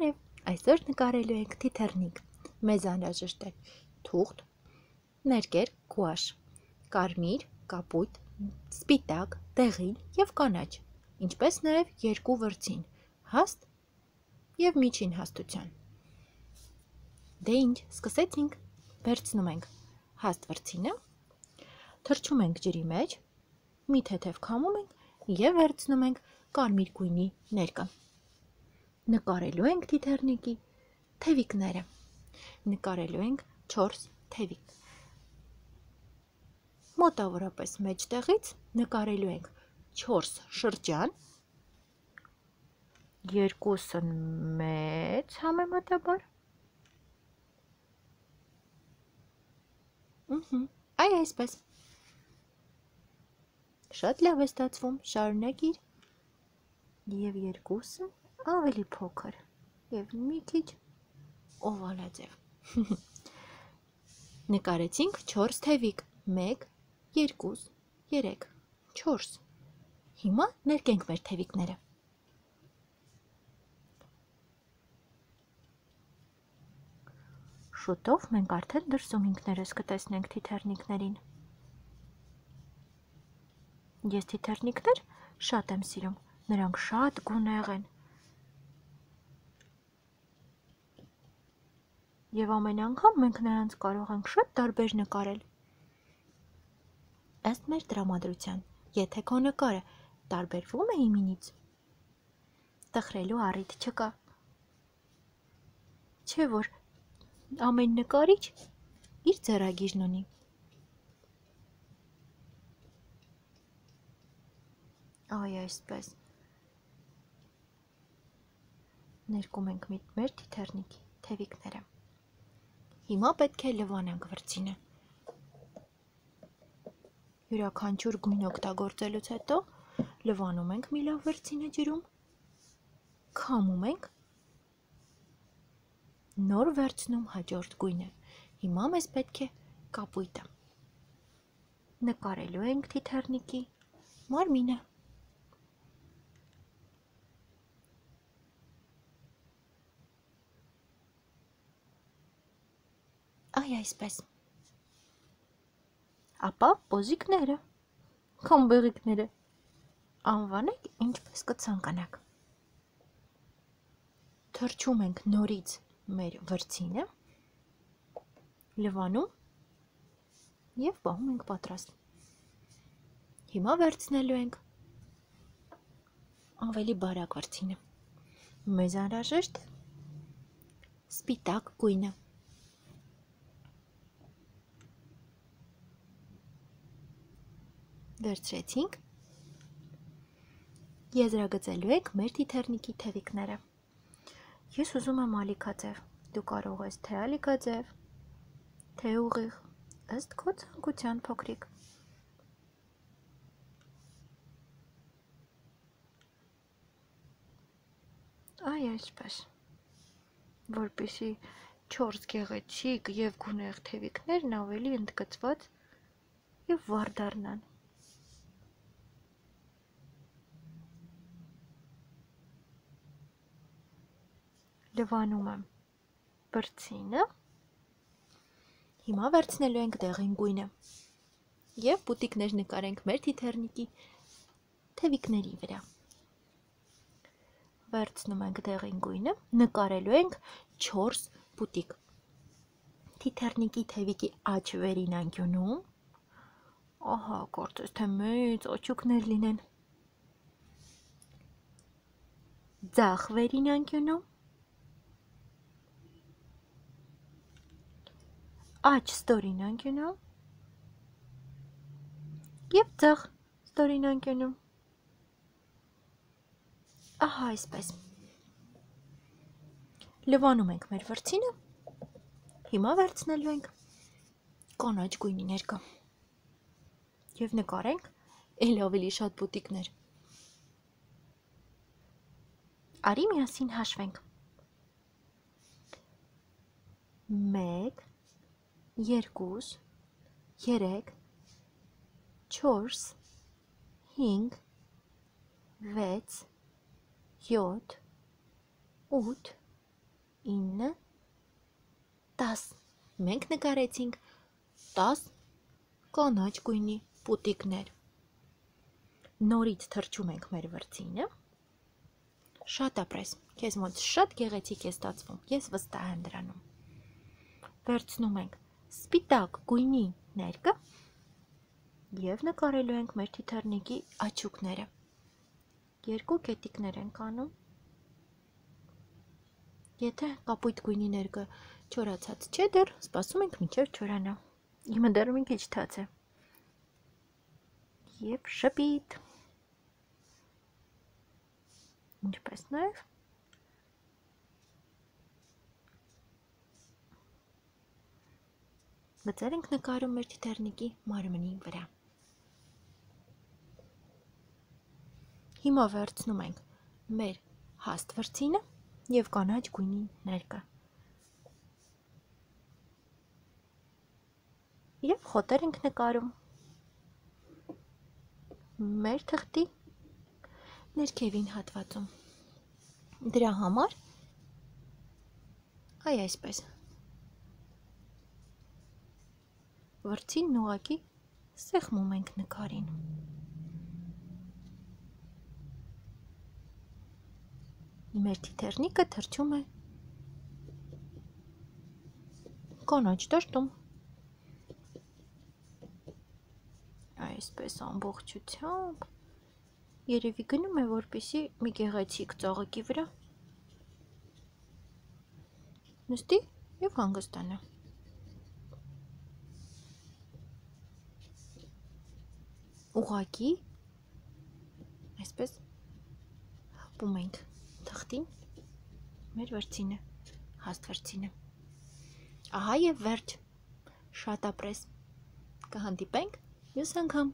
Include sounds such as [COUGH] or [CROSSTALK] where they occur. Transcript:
Բարև, այսօր նկարելու ենք թիթեռնիկ։ Մեզ անհրաժեշտ է թուղթ, ներկեր, գուաշ, կարմիր, կապույտ, սպիտակ, դեղին եւ կանաչ, ինչպես նաեւ երկու վրձին՝ հաստ եւ միջին հաստության։ Դե ինչ, սկսեցինք։ Վերցնում ենք հաստ վրձինը, թրջում ենք ջրի մեջ, մի թեթև քամում ենք եւ վերցնում ենք կարմիր գույնի ներկը նկարելու ենք թիթեռնիկի թևիկները։ Նկարելու ենք 4 թևիկ։ Մոտավորապես մեջտեղից նկարելու ենք 4 շրջան, երկուսը մեծ համեմատաբար։ Ահա, այ այսպես։ Շատ լավ է ստացվում, շարունակիր։ Եվ երկուսը ավելի փոքր եւ մի քիչ օվալաձև։ [LAUGHS] Նկարեցինք 4 թևիկ. 1 2 3 4 Հիմա ներկենք մեր թևիկները։ Շուտով մենք արդեն դրսում ինքներս կտեսնենք թիթեռնիկներին։ Ես թիթեռնիկներ շատ եմ սիրում, նրանք շատ գունեղ են, եւ ամեն անգամ մենք նրանց կարող ենք շատ տարբեր նկարել։ Ըստ մեր տրամադրության, եթե քո նկարը տարբերվում է իմինից, տխրելու առիթ չկա։ Չէ որ ամեն նկարիչ իր ձեռագիրն ունի։ Այ այսպես։ Ներկում ենք մեր թիթեռնիկի թևիկները։ Հիմա պետք է լվանանք վրձինը։ Յուրաքանչյուր գույն օգտագործելուց հետո լվանում ենք մի լավ վրձինը ջրում, քամում ենք, նոր վերցնում հաջորդ գույնը։ Հիմա մեզ պետք է կապույտը։ Նկարելու ենք թիթեռնիկի մարմինը։ Այ այսպես։ Ապա պոզիկները, կամ բեղիկները անվանեք ինչպես կցանկանաք։ Թրջում ենք նորից մեր վրձինը, լվանում և պահում ենք պատրաստ։ Հիմա վերցնելու ենք ավելի բարակ վրձինը։ Մեզ անհրաժեշտ սպիտակ գույնը։ վերցրեցինք, եզրագծելու եք մեր թիթեռնիկի թևիկները։ Ես ուզում եմ ալիքաձև, դու կարող ես թե ալիքաձև, թե ուղիղ, ըստ քո ցանկության փոքրիկ։ Այ այսպես, որպեսի 4 գեղեցիկ եւ գունեղ թևիկներն ավելի ընդգծված եւ վառ լվանում եմ. Բրցինը, հիմա վերցնելու ենք դեղին գույնը և պուտիկներ նկարենք մեր թիթեռնիկի թևիկների վրա։ Վերցնում ենք դեղին գույնը, նկարելու ենք 4 պուտիկ։ Թիթեռնիկի թևիկի աչ վերին անկյունում, ահա, կարծես թե մեծ աչուկներ լինեն։ Ձախ վերին անկյունում, աջ ստորին անկյունում և ձախ ստորին անկյունում։ Ահա այսպես։ Լվանում ենք մեր վրձինը, հիմա վերցնելու ենք կանաչ գույնի ներկա և նկարենք էլ ավելի շատ բուտիկներ։ Արի միասին հաշվենք։ 1 երկուս, երեք, չորս, հինգ, վեց, յոթ, ութ, 9 10 մենք նկարեցինք 10 կանաչ գույնի պուտիկներ նորից թրջում ենք մեր վրձինը շատ ապրես քեզ մոտ շատ գեղեցիկ է ստացվում ես վստահ եմ դրանում վերցնում ենք սպիտակ գույնի ներկը եւ նկարելու ենք մեր թիթեռնիկի աչուկները երկու կետիկներ ենք անում Եթե կապույտ գույնի ներկը չորացած չէ դեռ, սպասում ենք մինչև չորանա։ Իմը դեռ մի քիչ թաց է։ Եվ շպիտ։ Ինչպես նաև Գծեր ենք նկարում մեր թիթեռնիկի մարմնի վրա։ Հիմա վերցնում ենք մեր հաստ վրցինը և կանաչ գույնի ներկը։ Եվ խոտեր ենք նկարում մեր թղթի ներքևին հատվածում։ Դրա համար այ այսպես։ Վրցին նուղակի սեղմում ենք նկարին։ Մեր թիթեռնիկը թրջում է կանաչ դաշտում։ Այսպես ամբողջությամբ երևի գնում է, որպեսի մի գեղեցիկ ծաղիկի վրա նստի և հանգստանա։ Ուղակի այսպես հպում ենք թղթին մեր վրցինը, հաստ վրցինը։ Ահա եւ վերջ։ Շատ ապրես։ Կհանդիպենք մյուս անգամ։